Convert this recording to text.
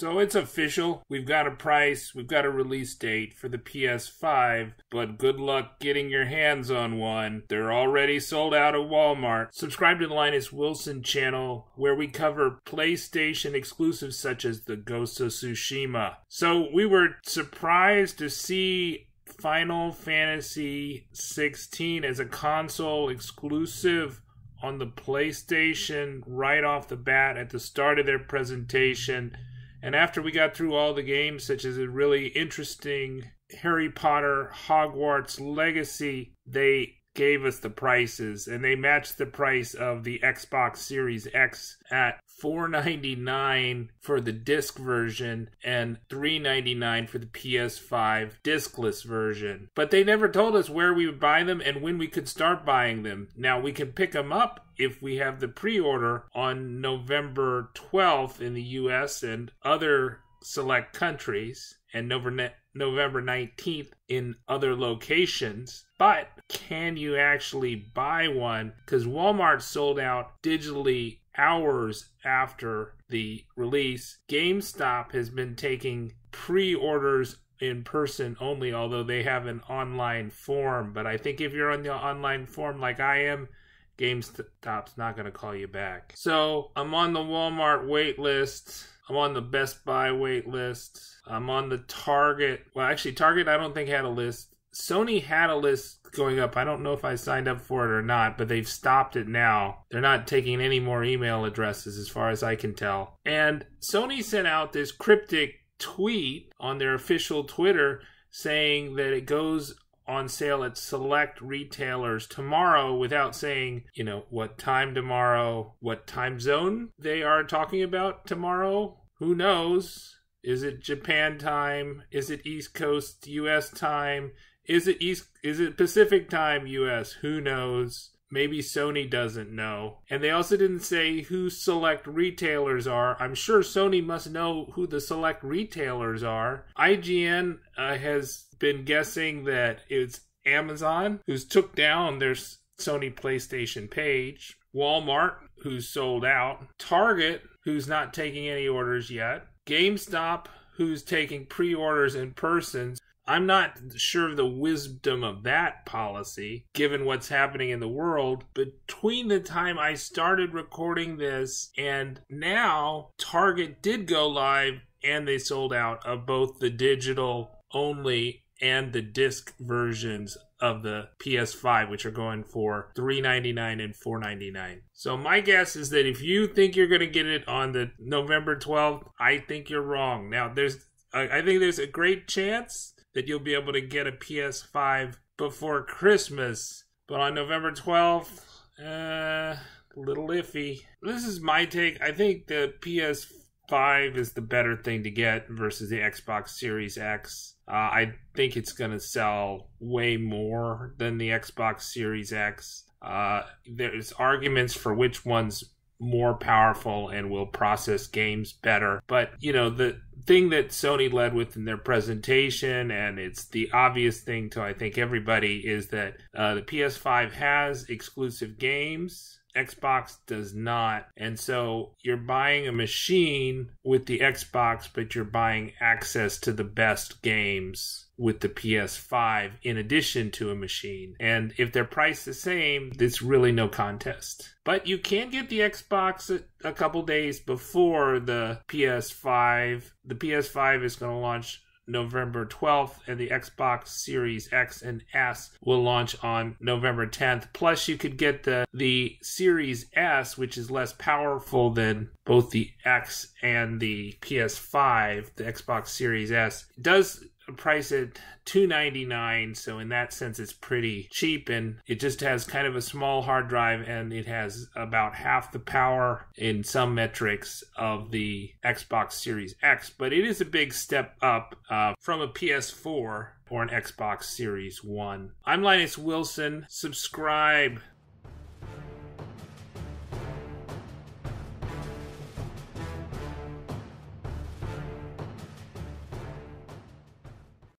So it's official. We've got a price, we've got a release date for the PS5, but good luck getting your hands on one. They're already sold out at Walmart. Subscribe to the Linus Wilson channel where we cover PlayStation exclusives such as the Ghost of Tsushima. So we were surprised to see Final Fantasy 16 as a console exclusive on the PlayStation right off the bat at the start of their presentation. And after we got through all the games, such as a really interesting Harry Potter Hogwarts Legacy, they gave us the prices and they matched the price of the Xbox Series X at 4.99 for the disc version and 3.99 for the PS5 discless version. But they never told us where we would buy them and when we could start buying them. Now we can pick them up if we have the pre-order on November 12th in the US and other select countries and November November 19th in other locations. But can you actually buy one? Because Walmart sold out digitally hours after the release. GameStop has been taking pre orders in person only, although they have an online form. But I think if you're on the online form like I am, GameStop's not going to call you back. So I'm on the Walmart wait list. I'm on the Best Buy wait list. I'm on the Target. Well, actually, Target I don't think had a list. Sony had a list going up. I don't know if I signed up for it or not, but they've stopped it now. They're not taking any more email addresses as far as I can tell. And Sony sent out this cryptic tweet on their official Twitter saying that it goes on sale at select retailers tomorrow without saying, you know, what time tomorrow, what time zone they are talking about tomorrow. Who knows? Is it Japan time? Is it East Coast US time? Is it East is it Pacific time US? Who knows? Maybe Sony doesn't know. And they also didn't say who select retailers are. I'm sure Sony must know who the select retailers are. IGN uh, has been guessing that it's Amazon, who's took down their Sony PlayStation page. Walmart, who's sold out. Target, who's not taking any orders yet. GameStop, who's taking pre orders in person. I'm not sure of the wisdom of that policy, given what's happening in the world. Between the time I started recording this and now, Target did go live and they sold out of both the digital only and the disc versions of the PS5, which are going for 399 and 499. So my guess is that if you think you're going to get it on the November 12th, I think you're wrong. Now there's I think there's a great chance that you'll be able to get a PS5 before Christmas, but on November 12th, uh, little iffy. This is my take. I think the PS5 is the better thing to get versus the Xbox Series X. Uh, I think it's going to sell way more than the Xbox Series X. Uh, there's arguments for which one's more powerful and will process games better. But, you know, the thing that Sony led with in their presentation, and it's the obvious thing to I think everybody, is that uh, the PS5 has exclusive games Xbox does not. And so you're buying a machine with the Xbox, but you're buying access to the best games with the PS5 in addition to a machine. And if they're priced the same, it's really no contest. But you can get the Xbox a, a couple days before the PS5. The PS5 is going to launch November 12th, and the Xbox Series X and S will launch on November 10th. Plus, you could get the the Series S, which is less powerful than both the X and the PS5. The Xbox Series S it does price at 299 so in that sense it's pretty cheap and it just has kind of a small hard drive and it has about half the power in some metrics of the xbox series x but it is a big step up uh, from a ps4 or an xbox series 1 i'm linus wilson. Subscribe